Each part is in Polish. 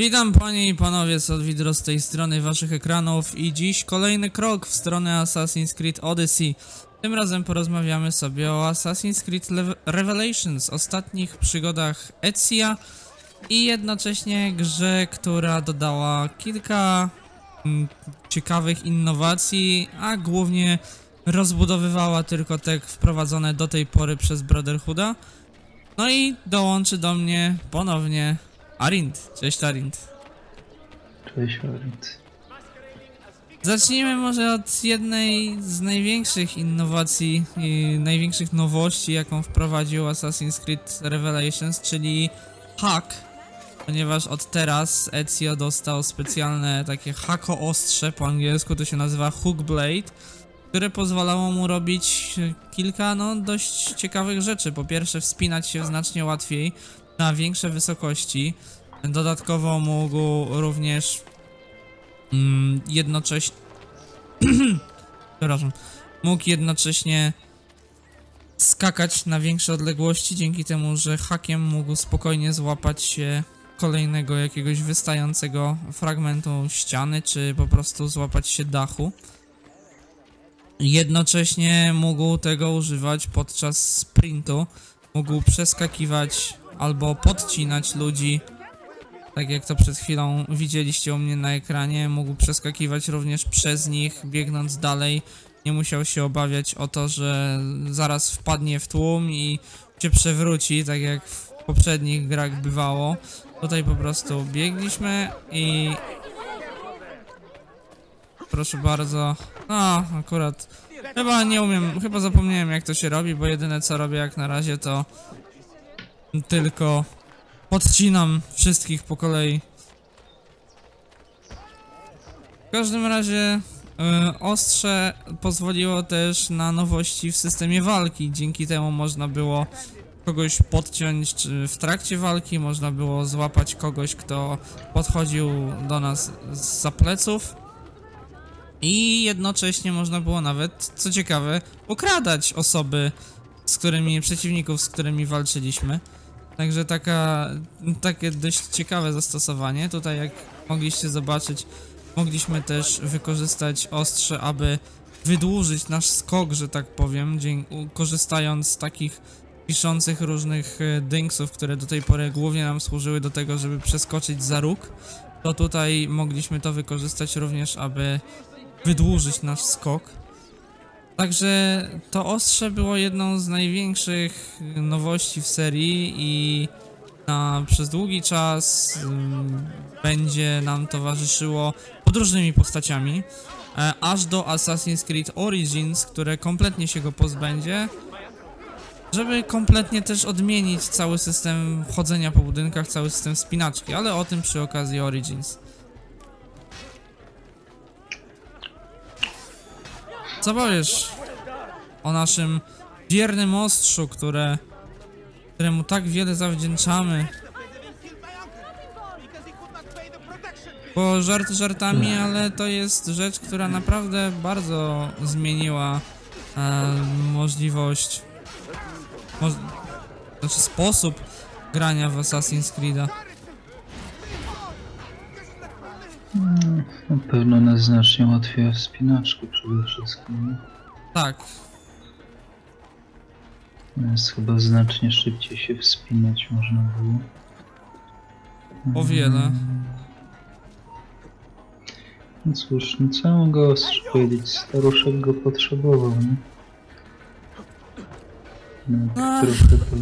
Witam panie i panowie z Odwidro z tej strony waszych ekranów i dziś kolejny krok w stronę Assassin's Creed Odyssey. Tym razem porozmawiamy sobie o Assassin's Creed Revelations, ostatnich przygodach Ezia i jednocześnie grze, która dodała kilka mm, ciekawych innowacji, a głównie rozbudowywała tylko te wprowadzone do tej pory przez Brotherhooda. No i dołączy do mnie ponownie Arind. Cześć Arind. Cześć, Orient. Zacznijmy może od jednej z największych innowacji i największych nowości, jaką wprowadził Assassin's Creed Revelations, czyli hack. Ponieważ od teraz Ezio dostał specjalne takie hako ostrze, po angielsku to się nazywa Hook Blade, które pozwalało mu robić kilka no dość ciekawych rzeczy. Po pierwsze wspinać się znacznie łatwiej na większe wysokości. Dodatkowo mógł również mm, jednocześnie przepraszam, mógł jednocześnie skakać na większe odległości dzięki temu, że hakiem mógł spokojnie złapać się kolejnego jakiegoś wystającego fragmentu ściany, czy po prostu złapać się dachu. Jednocześnie mógł tego używać podczas sprintu. Mógł przeskakiwać albo podcinać ludzi tak jak to przed chwilą widzieliście u mnie na ekranie, mógł przeskakiwać również przez nich, biegnąc dalej. Nie musiał się obawiać o to, że zaraz wpadnie w tłum i się przewróci, tak jak w poprzednich grach bywało. Tutaj po prostu biegliśmy i... Proszę bardzo. No, akurat... Chyba nie umiem, chyba zapomniałem jak to się robi, bo jedyne co robię jak na razie to... Tylko Podcinam wszystkich po kolei. W każdym razie y, ostrze pozwoliło też na nowości w systemie walki. Dzięki temu można było kogoś podciąć czy w trakcie walki, można było złapać kogoś, kto podchodził do nas z pleców. I jednocześnie można było nawet, co ciekawe, okradać osoby, z którymi, przeciwników, z którymi walczyliśmy. Także taka, takie dość ciekawe zastosowanie. Tutaj jak mogliście zobaczyć, mogliśmy też wykorzystać ostrze, aby wydłużyć nasz skok, że tak powiem, korzystając z takich piszących różnych e, dynksów, które do tej pory głównie nam służyły do tego, żeby przeskoczyć za róg, to tutaj mogliśmy to wykorzystać również, aby wydłużyć nasz skok. Także to ostrze było jedną z największych nowości w serii i na, przez długi czas um, będzie nam towarzyszyło pod różnymi postaciami, e, aż do Assassin's Creed Origins, które kompletnie się go pozbędzie, żeby kompletnie też odmienić cały system chodzenia po budynkach, cały system spinaczki, ale o tym przy okazji Origins. Co powiesz o naszym wiernym ostrzu, które, któremu tak wiele zawdzięczamy? Bo żart żartami, ale to jest rzecz, która naprawdę bardzo zmieniła e, możliwość, mo znaczy sposób grania w Assassin's Creed'a. Na pewno nas znacznie ułatwia wspinaczkę przede wszystkim. Tak, Więc chyba znacznie szybciej się wspinać można było. o wiele. No cóż, no co mogę powiedzieć? Staruszek go potrzebował, nie? No, trochę to...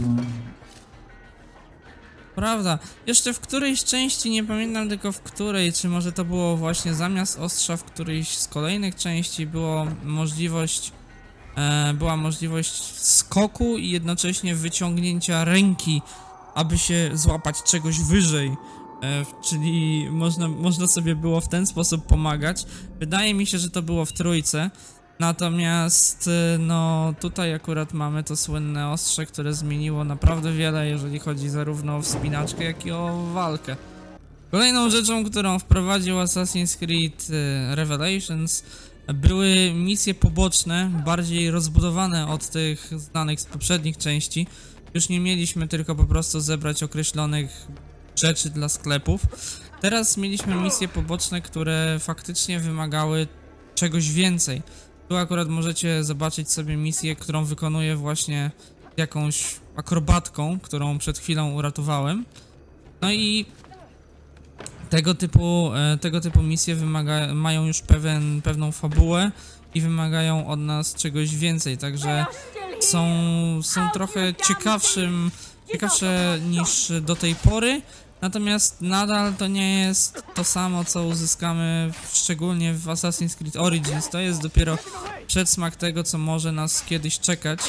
Prawda. Jeszcze w którejś części, nie pamiętam tylko w której, czy może to było właśnie zamiast ostrza w którejś z kolejnych części było możliwość, e, była możliwość skoku i jednocześnie wyciągnięcia ręki, aby się złapać czegoś wyżej. E, czyli można, można sobie było w ten sposób pomagać. Wydaje mi się, że to było w trójce. Natomiast, y, no, tutaj akurat mamy to słynne ostrze, które zmieniło naprawdę wiele, jeżeli chodzi zarówno o wspinaczkę, jak i o walkę. Kolejną rzeczą, którą wprowadził Assassin's Creed y, Revelations były misje poboczne, bardziej rozbudowane od tych znanych z poprzednich części. Już nie mieliśmy tylko po prostu zebrać określonych rzeczy dla sklepów, Teraz mieliśmy misje poboczne, które faktycznie wymagały czegoś więcej. Tu akurat możecie zobaczyć sobie misję, którą wykonuję właśnie jakąś akrobatką, którą przed chwilą uratowałem. No i tego typu, e, tego typu misje wymaga, mają już pewien, pewną fabułę i wymagają od nas czegoś więcej, także są, są trochę ciekawszym, ciekawsze niż do tej pory, natomiast nadal to nie jest to samo, co uzyskamy w- szczególnie w Assassin's Creed Origins. To jest dopiero przedsmak tego, co może nas kiedyś czekać.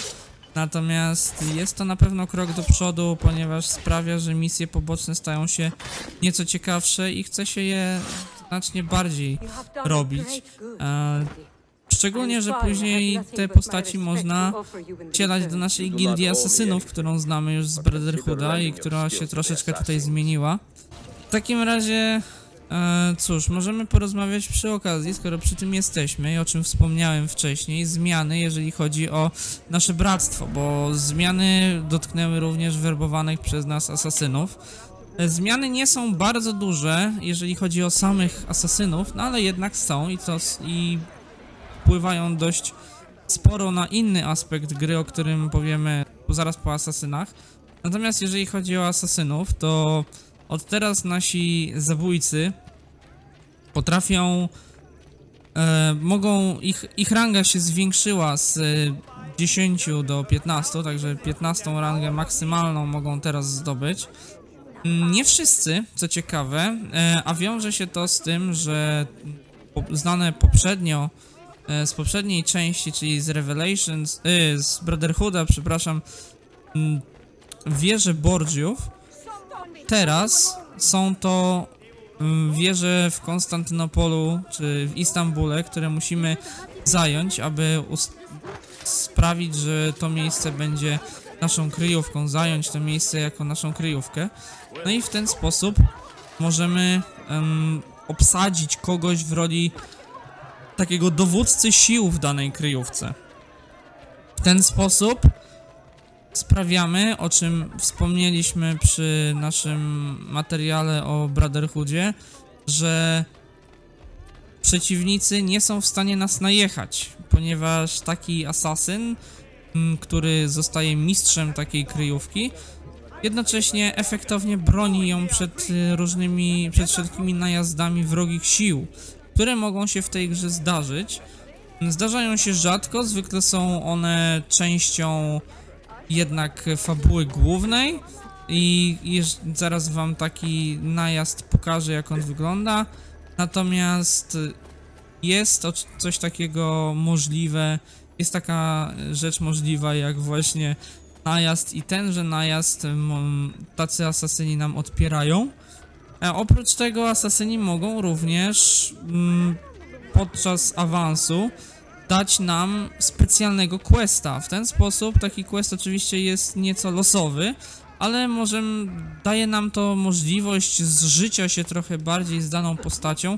Natomiast jest to na pewno krok do przodu, ponieważ sprawia, że misje poboczne stają się nieco ciekawsze i chce się je znacznie bardziej robić. E, Szczególnie, że później te postaci można wcielać do naszej gildii asesynów, którą znamy już z Brotherhooda i która się troszeczkę tutaj zmieniła. W takim razie, e, cóż, możemy porozmawiać przy okazji, skoro przy tym jesteśmy i o czym wspomniałem wcześniej, zmiany, jeżeli chodzi o nasze bractwo, bo zmiany dotknęły również werbowanych przez nas asasynów. E, Zmiany nie są bardzo duże, jeżeli chodzi o samych asasynów, no ale jednak są i to i wpływają dość sporo na inny aspekt gry, o którym powiemy zaraz po asasynach. Natomiast jeżeli chodzi o asasynów, to od teraz nasi zabójcy potrafią. E, mogą. Ich, ich ranga się zwiększyła z e, 10 do 15, także 15 rangę maksymalną mogą teraz zdobyć. Nie wszyscy, co ciekawe, e, a wiąże się to z tym, że znane poprzednio z poprzedniej części, czyli z Revelations, y, z Brotherhooda, przepraszam, mm, wieże Borgiów, teraz są to mm, wieże w Konstantynopolu czy w Istambule, które musimy zająć, aby sprawić, że to miejsce będzie naszą kryjówką, zająć to miejsce jako naszą kryjówkę. No i w ten sposób możemy em, obsadzić kogoś w roli takiego dowódcy sił w danej kryjówce. W ten sposób sprawiamy, o czym wspomnieliśmy przy naszym materiale o Brotherhoodzie, że przeciwnicy nie są w stanie nas najechać, ponieważ taki asasyn, m, który zostaje mistrzem takiej kryjówki, jednocześnie efektownie broni ją przed y, różnymi, przed wszelkimi najazdami wrogich sił, które mogą się w tej grze zdarzyć. Zdarzają się rzadko, zwykle są one częścią jednak fabuły głównej i zaraz wam taki najazd pokażę jak on wygląda. Natomiast jest coś takiego możliwe, jest taka rzecz możliwa jak właśnie najazd i tenże najazd tacy asasyni nam odpierają. A oprócz tego asasyni mogą również mm, podczas awansu dać nam specjalnego questa. W ten sposób taki quest oczywiście jest nieco losowy, ale możemy, daje nam to możliwość zżycia się trochę bardziej z daną postacią,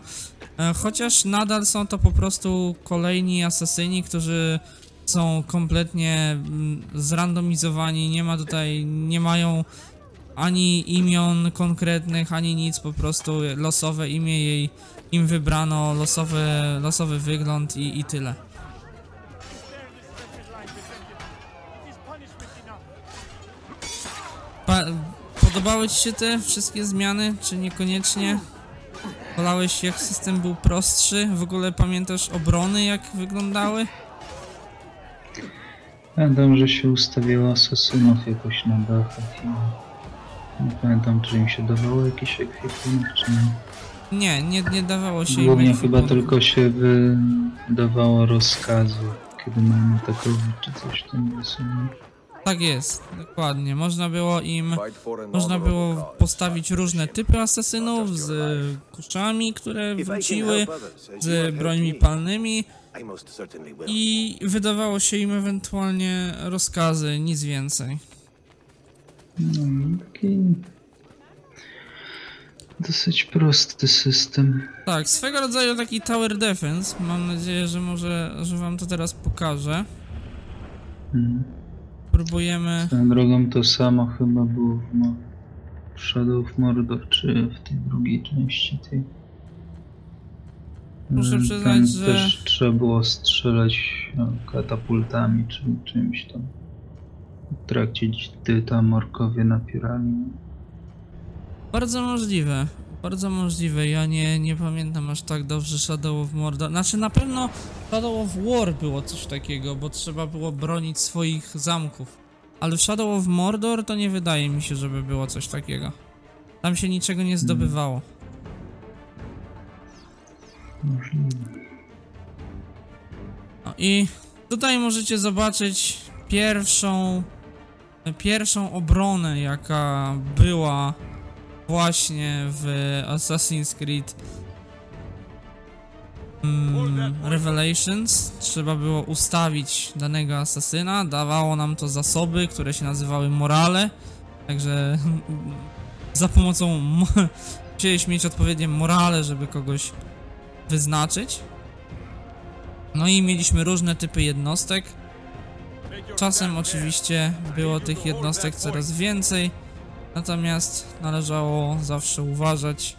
e, chociaż nadal są to po prostu kolejni asasyni, którzy są kompletnie mm, zrandomizowani, nie ma tutaj, nie mają ani imion konkretnych, ani nic, po prostu losowe imię jej im wybrano, losowy, losowy wygląd i, i tyle. Pa podobały Ci się te wszystkie zmiany, czy niekoniecznie? Wolałeś jak system był prostszy? W ogóle pamiętasz obrony jak wyglądały? Pamiętam, że się ustawiło asasynów jakoś na dachach i nie pamiętam, czy im się dawało jakiś ekwipunek, czy nie. Nie, nie, nie dawało się im Głównie chyba tylko się wydawało rozkazy, kiedy mają atakować, czy coś w tym deseniu. Tak jest, dokładnie. Można było im Można było postawić różne typy asasynów z kuszami, które wróciły, z brońmi palnymi i wydawało się im ewentualnie rozkazy, nic więcej. No taki dosyć prosty system. Tak, swego rodzaju taki tower defense. Mam nadzieję, że może, że wam to teraz pokażę. Hmm. Próbujemy. Swoją drogą to samo chyba było w, mo- w Shadow of Mordor, czy w tej drugiej części tej. Muszę Mm, przyznać, tam że- też trzeba było strzelać no, katapultami, czy czymś tam. W trakcie gdy tam orkowie napierali. Bardzo możliwe. Bardzo możliwe. Ja nie, nie pamiętam aż tak dobrze Shadow of Mordor. Znaczy na pewno Shadow of War było coś takiego, bo trzeba było bronić swoich zamków. Ale w Shadow of Mordor to nie wydaje mi się, żeby było coś takiego. Tam się niczego nie zdobywało. Możliwe. No i tutaj możecie zobaczyć pierwszą pierwszą obronę jaka była właśnie w Assassin's Creed mm, Revelations. Trzeba było ustawić danego asasyna, dawało nam to zasoby, które się nazywały morale, także za pomocą mo- musieliśmy mieć odpowiednie morale, żeby kogoś wyznaczyć. No i mieliśmy różne typy jednostek. Czasem oczywiście było tych jednostek coraz więcej, natomiast należało zawsze uważać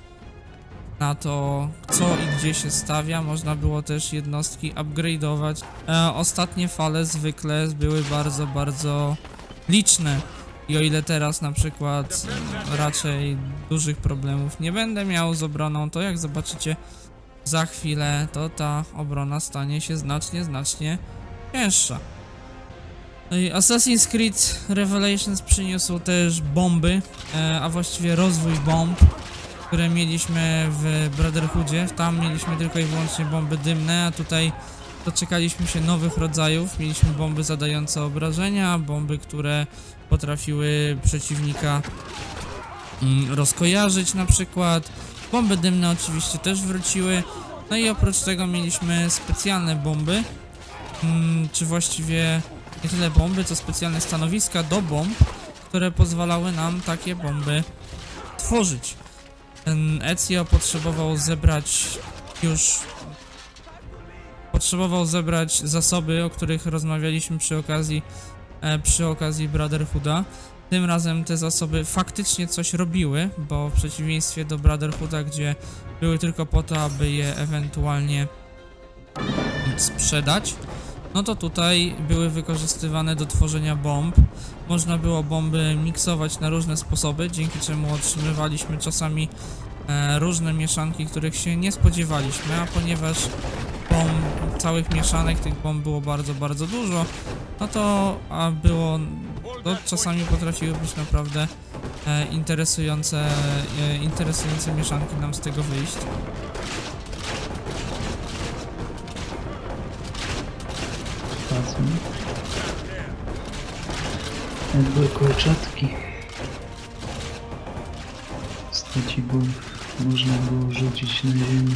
na to, co i gdzie się stawia. Można było też jednostki upgrade'ować. E, ostatnie fale zwykle były bardzo, bardzo liczne. I o ile teraz na przykład raczej dużych problemów nie będę miał z obroną, to jak zobaczycie za chwilę, to ta obrona stanie się znacznie, znacznie cięższa. No Assassin's Creed Revelations przyniósł też bomby, e, a właściwie rozwój bomb, które mieliśmy w Brotherhoodzie. Tam mieliśmy tylko i wyłącznie bomby dymne, a tutaj doczekaliśmy się nowych rodzajów. Mieliśmy bomby zadające obrażenia, bomby, które potrafiły przeciwnika mm, rozkojarzyć na przykład. Bomby dymne oczywiście też wróciły. No i oprócz tego mieliśmy specjalne bomby, mm, czy właściwie nie tyle bomby, co specjalne stanowiska do bomb, które pozwalały nam takie bomby tworzyć. Ten Ezio potrzebował zebrać już potrzebował zebrać zasoby, o których rozmawialiśmy przy okazji e, przy okazji Brotherhooda. Tym razem te zasoby faktycznie coś robiły, bo w przeciwieństwie do Brotherhooda, gdzie były tylko po to, aby je ewentualnie sprzedać, no to tutaj były wykorzystywane do tworzenia bomb. Można było bomby miksować na różne sposoby, dzięki czemu otrzymywaliśmy czasami e, różne mieszanki, których się nie spodziewaliśmy, a ponieważ bomb, całych mieszanek tych bomb było bardzo, bardzo dużo, no to a było, to czasami potrafiły być naprawdę e, interesujące, e, interesujące mieszanki nam z tego wyjść. Spacją. Jakby kolczatki. Staci bomb można było rzucić na ziemię.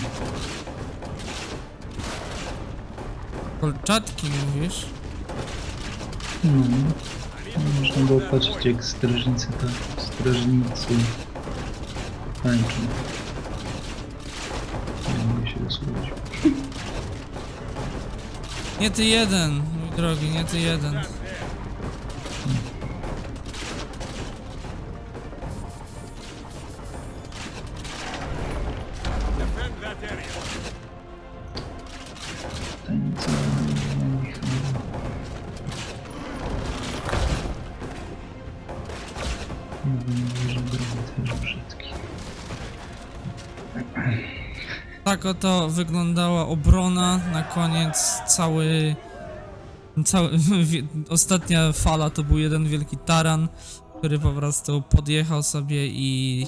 Kolczatki mówisz? No. Można było patrzeć jak strażnicy tak, strażnicy tańczą. Nie mogę się dosłuchać. Nie ty jeden, drogi, nie ty jeden. Brzydki. Tak oto wyglądała obrona. Na koniec cały. ostatnia fala to był jeden wielki taran, który po prostu podjechał sobie i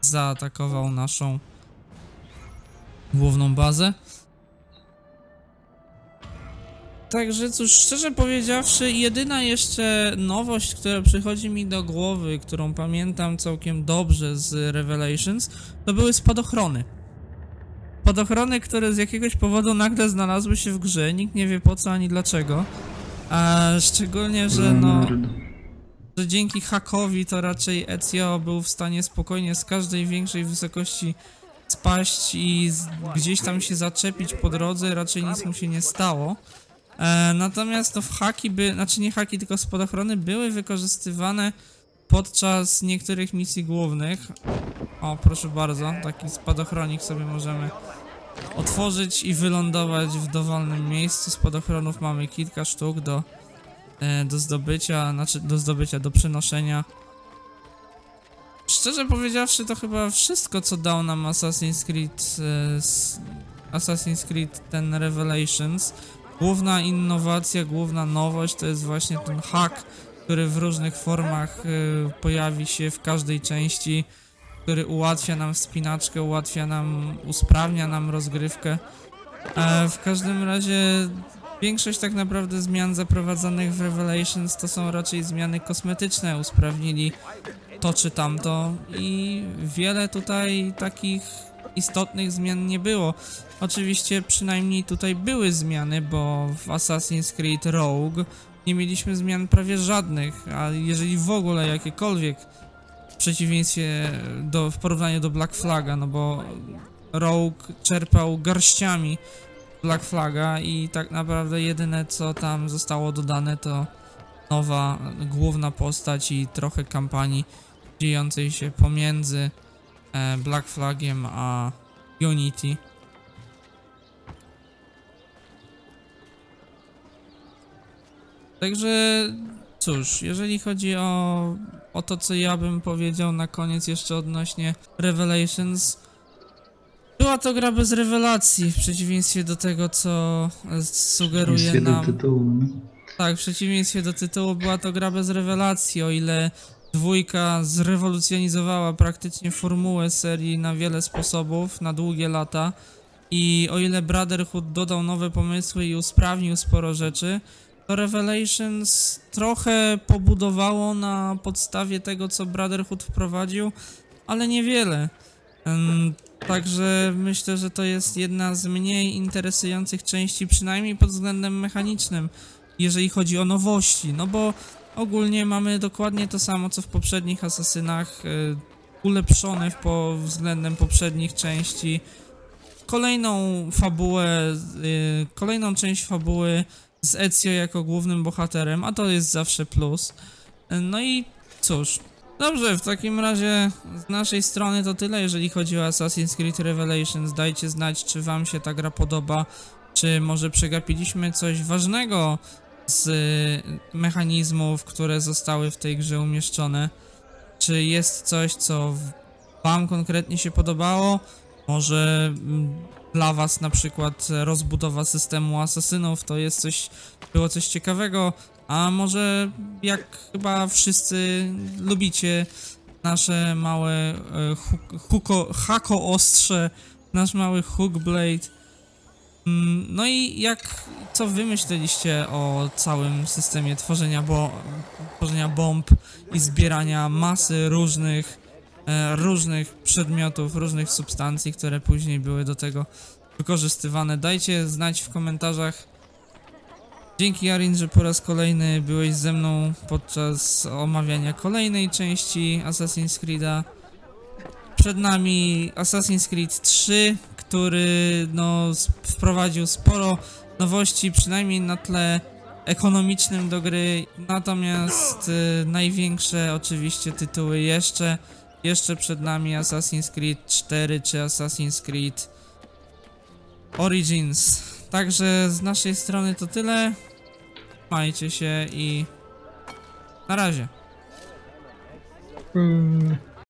zaatakował naszą główną bazę. Także cóż, szczerze powiedziawszy, jedyna jeszcze nowość, która przychodzi mi do głowy, którą pamiętam całkiem dobrze z Revelations, to były spadochrony. Spadochrony, które z jakiegoś powodu nagle znalazły się w grze, nikt nie wie po co ani dlaczego. A szczególnie, że no, że dzięki hakowi to raczej Ezio był w stanie spokojnie z każdej większej wysokości spaść i gdzieś tam się zaczepić po drodze, raczej nic mu się nie stało. E, natomiast to w haki by, znaczy nie haki, tylko spadochrony były wykorzystywane podczas niektórych misji głównych. O, proszę bardzo, taki spadochronik sobie możemy otworzyć i wylądować w dowolnym miejscu. Spadochronów mamy kilka sztuk do, e, do zdobycia, znaczy do zdobycia, do przenoszenia. Szczerze powiedziawszy, to chyba wszystko, co dał nam Assassin's Creed, e, s- Assassin's Creed ten Revelations. Główna innowacja, główna nowość to jest właśnie ten hack, który w różnych formach e, pojawi się w każdej części, który ułatwia nam wspinaczkę, ułatwia nam, usprawnia nam rozgrywkę. E, w każdym razie większość tak naprawdę zmian zaprowadzonych w Revelations to są raczej zmiany kosmetyczne, usprawnili to czy tamto i wiele tutaj takich istotnych zmian nie było. Oczywiście przynajmniej tutaj były zmiany, bo w Assassin's Creed Rogue nie mieliśmy zmian prawie żadnych, a jeżeli w ogóle jakiekolwiek w przeciwieństwie do, w porównaniu do Black Flaga, no bo Rogue czerpał garściami Black Flaga i tak naprawdę jedyne co tam zostało dodane to nowa główna postać i trochę kampanii dziejącej się pomiędzy e, Black Flagiem a Unity. Także cóż, jeżeli chodzi o, o to, co ja bym powiedział na koniec jeszcze odnośnie Revelations, była to gra bez rewelacji, w przeciwieństwie do tego, co e, sugeruje nam. tytułu. nie? Tak, w przeciwieństwie do tytułu była to gra bez rewelacji, o ile dwójka zrewolucjonizowała praktycznie formułę serii na wiele sposobów, na długie lata i o ile Brotherhood dodał nowe pomysły i usprawnił sporo rzeczy, Revelations trochę pobudowało na podstawie tego, co Brotherhood wprowadził, ale niewiele. Także myślę, że to jest jedna z mniej interesujących części, przynajmniej pod względem mechanicznym jeżeli chodzi o nowości, no bo ogólnie mamy dokładnie to samo co w poprzednich asasynach, y, ulepszone po względem poprzednich części. Kolejną fabułę, y, kolejną część fabuły z Ezio jako głównym bohaterem, a to jest zawsze plus. No i cóż, dobrze, w takim razie z naszej strony to tyle, jeżeli chodzi o Assassin's Creed Revelations. Dajcie znać, czy wam się ta gra podoba, czy może przegapiliśmy coś ważnego z mechanizmów, które zostały w tej grze umieszczone. Czy jest coś, co Wam konkretnie się podobało? Może mm, dla Was na przykład rozbudowa systemu asasynów to jest coś, było coś ciekawego, a może jak chyba wszyscy lubicie nasze małe e, hu- huko, hako ostrze, nasz mały hookblade. Mm, No i jak, co wy myśleliście o całym systemie tworzenia, bo, tworzenia bomb i zbierania masy różnych, e, różnych przedmiotów, różnych substancji, które później były do tego wykorzystywane? Dajcie znać w komentarzach. Dzięki Arin, że po raz kolejny byłeś ze mną podczas omawiania kolejnej części Assassin's Creed'a. Przed nami Assassin's Creed 3, który no, wprowadził sporo nowości, przynajmniej na tle ekonomicznym do gry. Natomiast y, największe oczywiście tytuły jeszcze, jeszcze przed nami Assassin's Creed 4 czy Assassin's Creed Origins. Także z naszej strony to tyle. Majcie się i na razie. Mm.